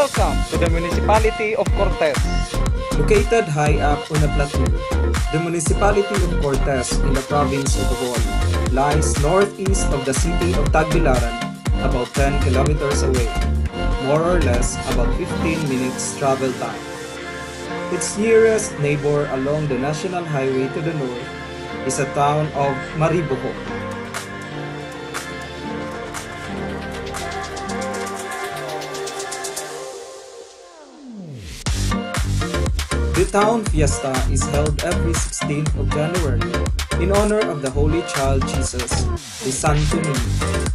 Welcome to the municipality of Cortes. Located high up on a plateau, the municipality of Cortes in the province of Bohol lies northeast of the city of Tagbilaran, about 10 kilometers away, more or less about 15 minutes travel time. Its nearest neighbor along the national highway to the north is the town of Maribojoc. Town fiesta is held every 16th of January in honor of the Holy Child Jesus, the Santo Niño.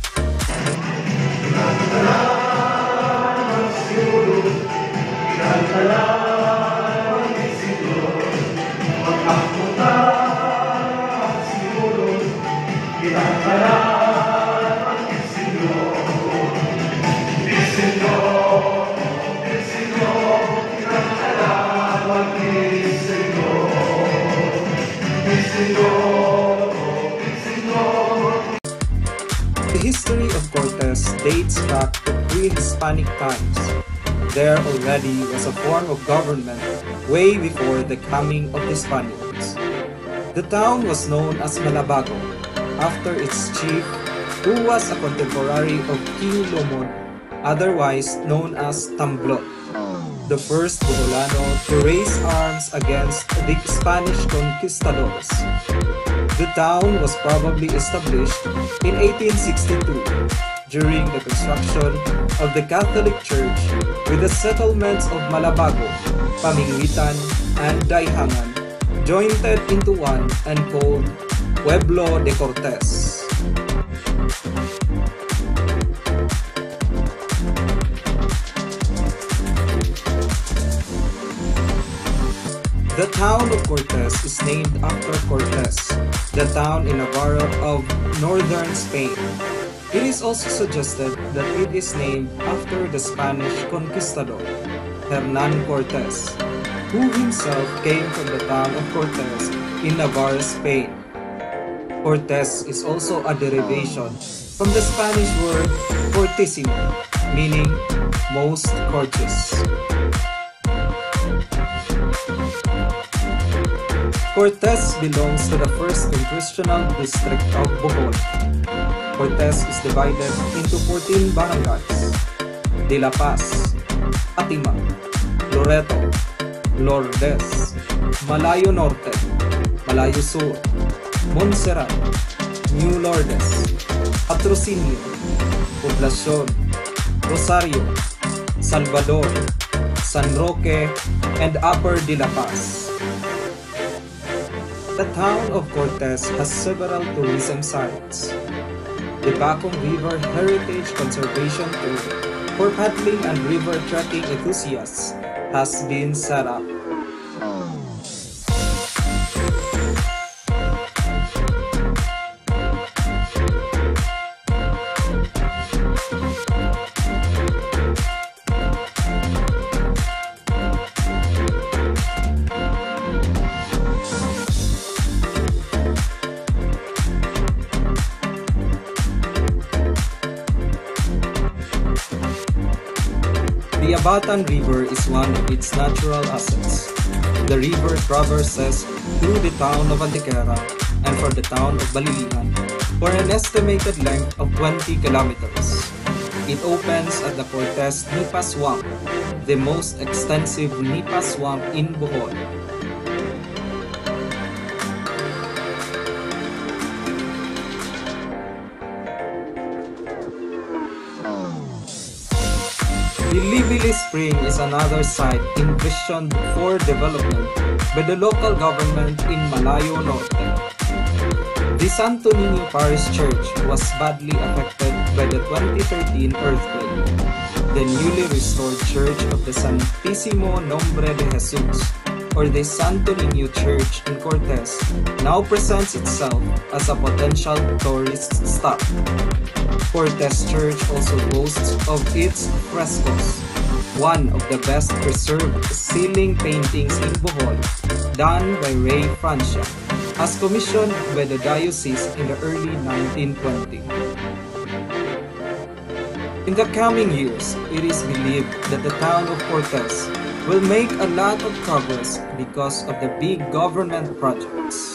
History of Cortes dates back to pre-Hispanic times. There already was a form of government way before the coming of the Spaniards. The town was known as Malabago after its chief who was a contemporary of King Lomon, otherwise known as Tamblot, the first Boholano to raise arms against the Spanish conquistadors. The town was probably established in 1862 during the construction of the Catholic Church with the settlements of Malabago, Pamingwitan, and Daihangan jointed into one and called Pueblo de Cortes. The town of Cortes is named after Cortes, the town in Navarro of northern Spain. It is also suggested that it is named after the Spanish conquistador, Hernan Cortes, who himself came from the town of Cortes in Navarre, Spain. Cortes is also a derivation from the Spanish word fortissimo, meaning most gorgeous. Cortes belongs to the first congressional district of Bohol. Cortes is divided into 14 barangays. De La Paz, Atima, Loreto, Lourdes, Malayo Norte, Malayo Sur, Montserrat, New Lourdes, Patrocinio, Poblacion, Rosario, Salvador, San Roque, and Upper De La Paz. The town of Cortes has several tourism sites. The Bacong River Heritage Conservation Tour for paddling and river trekking enthusiasts has been set up. The Abatan River is one of its natural assets. The river traverses through the town of Antequera and for the town of Balilihan for an estimated length of 20 kilometers. It opens at the Cortes Nipa Swamp, the most extensive Nipa swamp in Bohol. The Libili Spring is another site envisioned for development by the local government in Malayo Norte. The Santo Niño Parish Church was badly affected by the 2013 earthquake. The newly restored Church of the Santísimo Nombre de Jesus, or the Santo Niño Church in Cortes, now presents itself as a potential tourist stop. Cortes Church also boasts of its frescoes, one of the best preserved ceiling paintings in Bohol, done by Ray Francia, as commissioned by the diocese in the early 1920s. In the coming years, it is believed that the town of Cortes will make a lot of progress because of the big government projects.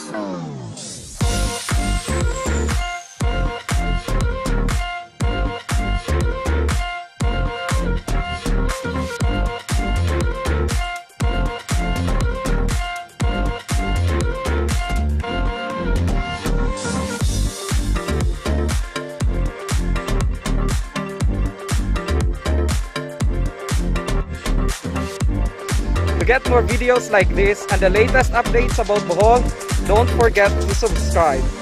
Get more videos like this and the latest updates about Bohol, don't forget to subscribe.